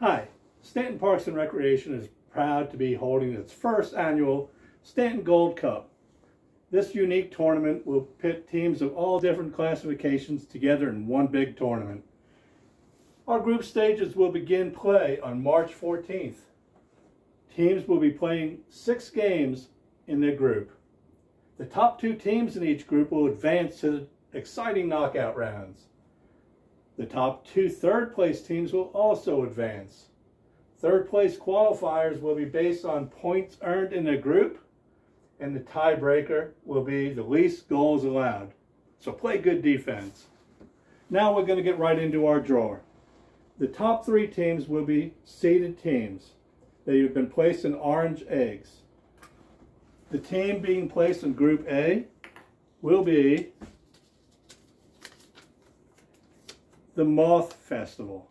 Hi, Staunton Parks and Recreation is proud to be holding its first annual Staunton Gold Cup. This unique tournament will pit teams of all different classifications together in one big tournament. Our group stages will begin play on March 14th. Teams will be playing six games in their group. The top two teams in each group will advance to the exciting knockout rounds. The top two third place teams will also advance. Third place qualifiers will be based on points earned in a group, and the tiebreaker will be the least goals allowed. So play good defense. Now we're going to get right into our draw. The top three teams will be seeded teams. They have been placed in orange eggs. The team being placed in Group A will be the Moth Festival.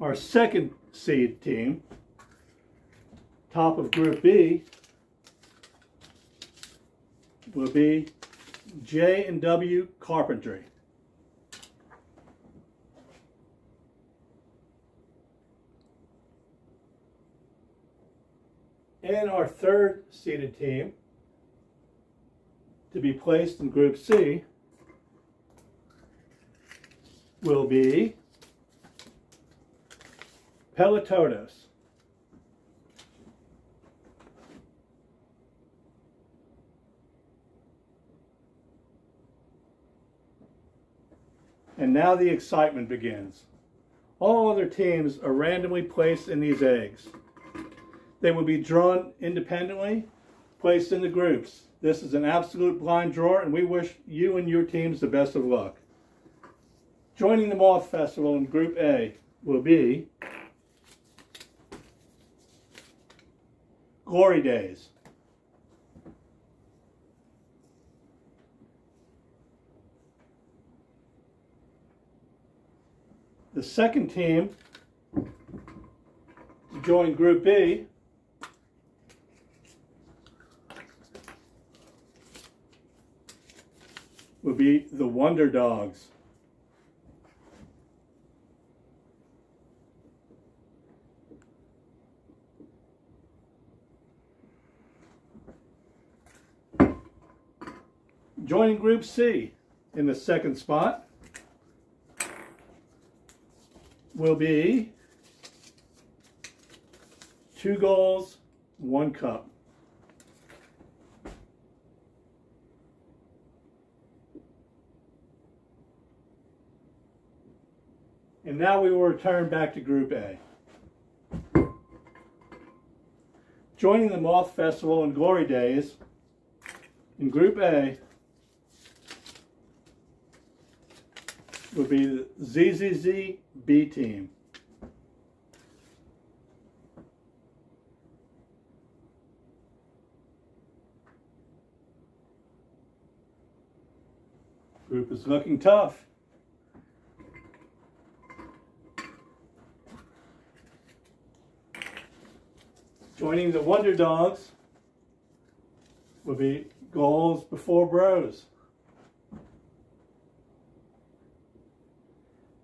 Our second seed team, top of Group B, will be J and W Carpentry. And our third seeded team to be placed in Group C will be Pelotodos. And now the excitement begins. All other teams are randomly placed in these eggs. They will be drawn independently, placed into groups. This is an absolute blind draw and we wish you and your teams the best of luck. Joining the Moth Festival in Group A will be Glory Days. The second team to join Group B would be the Wonder Dogs. Joining Group C in the second spot will be two goals, one cup. And now we will return back to Group A. Joining the Moth Festival and Glory Days in Group A would be the ZZZ B team. Group is looking tough. Joining the Wonder Dogs will be Goals Before Bros.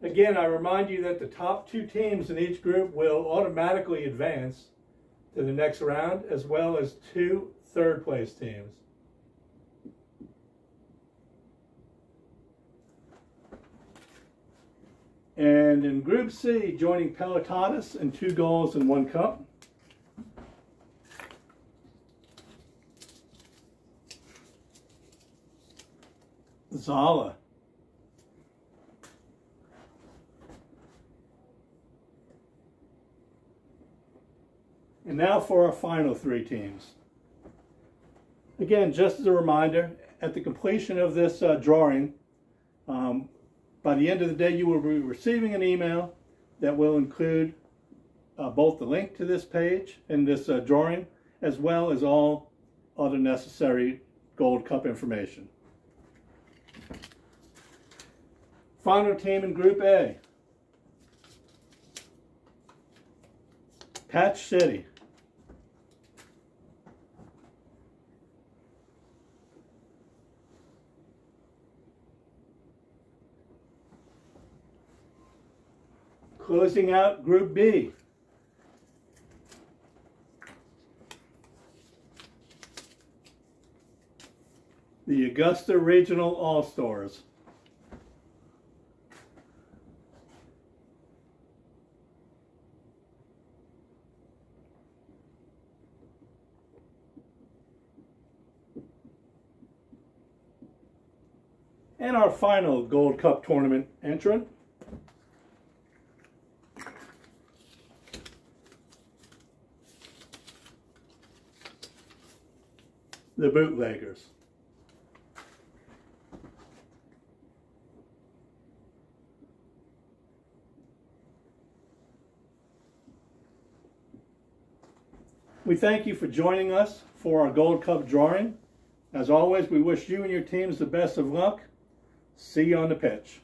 Again, I remind you that the top two teams in each group will automatically advance to the next round, as well as two third place teams. And in Group C, joining Pelotatus in two goals and one cup. Zala. And now for our final three teams. Again, just as a reminder, at the completion of this uh, drawing, um, by the end of the day, you will be receiving an email that will include uh, both the link to this page and this uh, drawing, as well as all other necessary Gold Cup information. Final team in Group A. Patch City. Closing out Group B. The Augusta Regional All-Stars. And our final Gold Cup tournament entrant. The Bootleggers. We thank you for joining us for our Gold Cup drawing. As always, we wish you and your teams the best of luck. See you on the pitch.